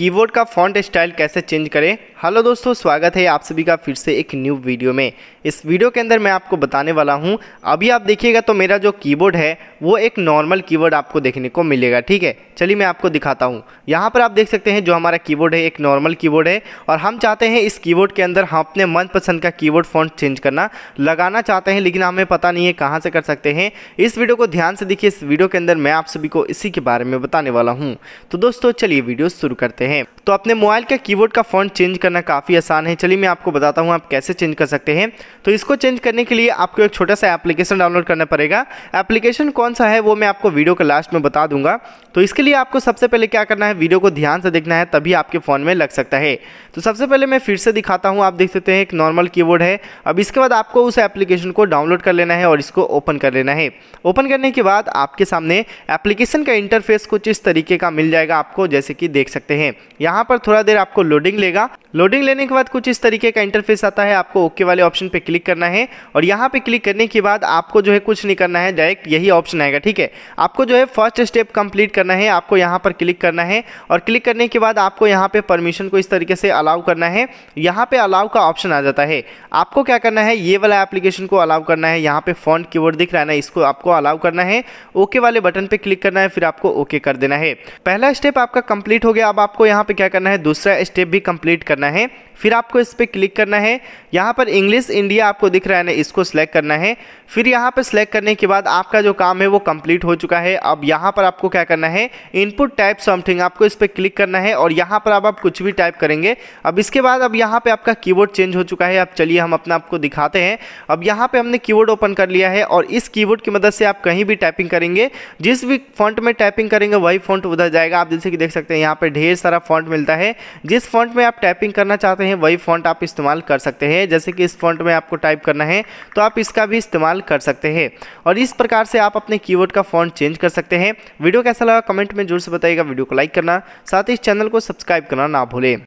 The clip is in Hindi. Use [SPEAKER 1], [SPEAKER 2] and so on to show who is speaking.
[SPEAKER 1] कीबोर्ड का फॉन्ट स्टाइल कैसे चेंज करें? हेलो दोस्तों, स्वागत है आप सभी का फिर से एक न्यू वीडियो में। इस वीडियो के अंदर मैं आपको बताने वाला हूँ, अभी आप देखिएगा तो मेरा जो कीबोर्ड है, वो एक नॉर्मल कीबोर्ड आपको देखने को मिलेगा, ठीक है? चलिए मैं आपको दिखाता हूँ। यहाँ पर आप देख सकते हैं जो हमारा कीबोर्ड है, एक नॉर्मल कीबोर्ड है, और हम चाहते हैं इस कीबोर्ड के अंदर हम अपने मनपसंद का कीबोर्ड फॉन्ट चेंज करना, लगाना चाहते हैं, लेकिन हमें पता नहीं है कहाँ से कर सकते हैं। इस वीडियो को ध्यान से देखिए, इस वीडियो के अंदर मैं आप सभी को इसी के बारे में बताने वाला हूँ। तो दोस्तों, चलिए वीडियो शुरू करते हैं। तो अपने मोबाइल के कीबोर्ड का फॉन्ट चेंज करना काफ़ी आसान है। चलिए मैं आपको बताता हूँ आप कैसे चेंज कर सकते हैं। तो इसको चेंज करने के लिए आपको एक छोटा सा एप्लीकेशन डाउनलोड करना पड़ेगा। एप्लीकेशन कौन सा है वो मैं आपको वीडियो के लास्ट में बता दूँगा। तो इसके लिए आपको सबसे पहले क्या करना है? वीडियो को ध्यान से देखना है, तभी आपके फ़ोन में लग सकता है। तो सबसे पहले मैं फिर से दिखाता हूँ, आप देख सकते हैं एक नॉर्मल कीबोर्ड है। अब इसके बाद आपको उस एप्लीकेशन को डाउनलोड कर लेना है और इसको ओपन कर लेना है। ओपन करने के बाद आपके सामने एप्लीकेशन का इंटरफेस कुछ इस तरीके का मिल जाएगा आपको, जैसे कि देख सकते हैं। यहाँ पर थोड़ा देर आपको लोडिंग लेगा। लोडिंग लेने के बाद कुछ इस तरीके का इंटरफेस आता है, आपको ओके वाले ऑप्शन पे क्लिक करना है और यहाँ पे क्लिक करने के बाद आपको जो है कुछ नहीं करना है डायरेक्ट यही ऑप्शन आएगा, ठीक है? आपको जो है फ़र्स्ट स्टेप कंप्लीट करना है, आपको यहाँ पर क्लिक करना है और क्लिक करने के बाद आपको यहाँ पे परमिशन को इस तरीके से अलाउ करना है। यहाँ पे अलाउ का ऑप्शन आ जाता है। आपको क्या करना है? ये वाला एप्लीकेशन को अलाउ करना है। यहाँ पे फॉन्ट कीवर्ड दिख रहा है ना, इसको आपको अलाउ करना है। ओके वाले बटन पे क्लिक करना है, फिर आपको ओके कर देना है। पहला स्टेप आपका कंप्लीट हो गया। अब आपको यहाँ पे क्या करना है? दूसरा स्टेप भी कंप्लीट करना है, फिर आपको इस पर क्लिक करना है। यहाँ पर इंग्लिश इंडिया आपको दिख रहा है ना, इसको सिलेक्ट करना है। फिर यहाँ पर सिलेक्ट करने के बाद आपका जो काम है वो कंप्लीट हो चुका है। अब यहाँ पर आपको क्या करना है इनपुट टाइप समथिंग आपको इस पर क्लिक करना है और यहाँ पर अब आप कुछ भी टाइप करेंगे। अब इसके बाद अब यहाँ पे आपका कीबोर्ड चेंज हो चुका है। अब चलिए हम अपना आपको दिखाते हैं। अब यहाँ पर हमने कीबोर्ड ओपन कर लिया है और इस कीबोर्ड की मदद से आप कहीं भी टाइपिंग करेंगे। जिस भी फॉन्ट में टाइपिंग करेंगे, वही फॉन्ट उधर जाएगा। आप जैसे कि देख सकते हैं, यहाँ पर ढेर सारा फॉन्ट मिलता है। जिस फॉन्ट में आप टाइपिंग करना चाहते हैं, वही फॉन्ट आप इस्तेमाल कर सकते हैं। जैसे कि इस फॉन्ट में आपको टाइप करना है तो आप इसका भी इस्तेमाल कर सकते हैं। और इस प्रकार से आप अपने कीवर्ड का फॉन्ट चेंज कर सकते हैं। वीडियो कैसा लगा कमेंट में ज़ोर से बताइएगा। वीडियो को लाइक करना, साथ ही इस चैनल को सब्सक्राइब करना ना भूलें।